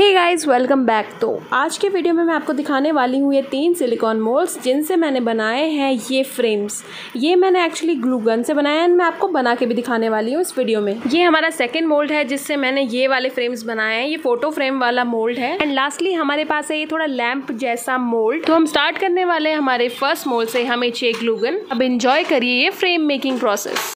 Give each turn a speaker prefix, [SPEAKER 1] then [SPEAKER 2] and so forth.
[SPEAKER 1] Hey guys welcome back तो आज के वीडियो में मैं आपको दिखाने वाली हूँ ये तीन सिलिकॉन मोल्ड्स जिनसे मैंने बनाए हैं ये फ्रेम्स ये मैंने एक्चुअली ग्लू गन से बनाया है मैं आपको बना के भी दिखाने वाली हूँ इस वीडियो में. ये हमारा सेकंड मोल्ड है जिससे मैंने ये वाले फ्रेम्स बनाए हैं. ये फ़ोटो फ्रेम वाला मोल्ड है. एंड लास्टली हमारे पास है ये थोड़ा लैम्प जैसा मोल्ड तो हम स्टार्ट करने वाले हमारे फ़र्स्ट मोल्ड से. हमें चे ग्लूगन अब इंजॉय करिए ये फ्रेम मेकिंग प्रोसेस